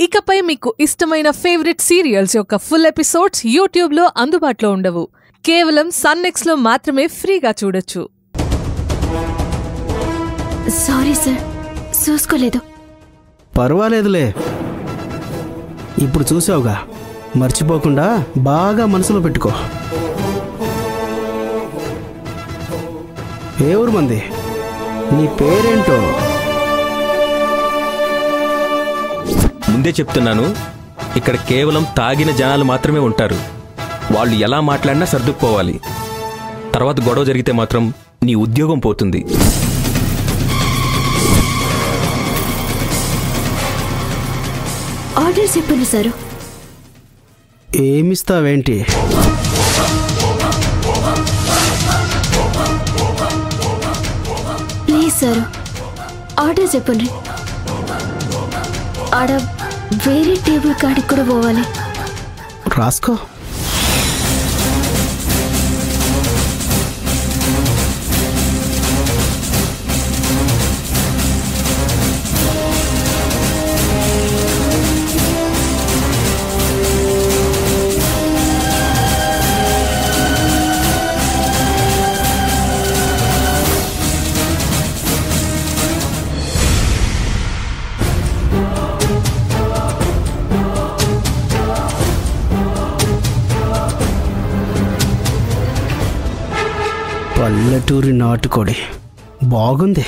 ఇకపై మీకు ఇష్టమైన ఫేవరెట్ సీరియల్స్ యొక్క ఫుల్ ఎపిసోడ్స్ యూట్యూబ్లో అందుబాటులో ఉండవు. కేవలం సన్నెక్స్లో మాత్రమే ఫ్రీగా చూడొచ్చు. సారీ సార్ చూసుకోలేదు. పర్వాలేదులే. ఇప్పుడు చూసావుగా. మర్చిపోకుండా బాగా మనసులో పెట్టుకో. ఏ ఊరు మంది? నీ పేరేంటో? ముందే చెప్తున్నాను ఇక్కడ కేవలం తాగిన జనాలు మాత్రమే ఉంటారు. వాళ్ళు ఎలా మాట్లాడినా సర్దుకుపోవాలి. తర్వాత గొడవ జరిగితే మాత్రం నీ ఉద్యోగం పోతుంది. ఆర్డర్ చెప్పండి సారు. ఏమిస్తావేంటి? Please sir. ఆర్డర్ చెప్పండి. ఆడ వేరే టేబుల్ కాడికి కూడా పోవాలి. రాసుకో. పల్లెటూరి నాటుకోడి. బాగుంది.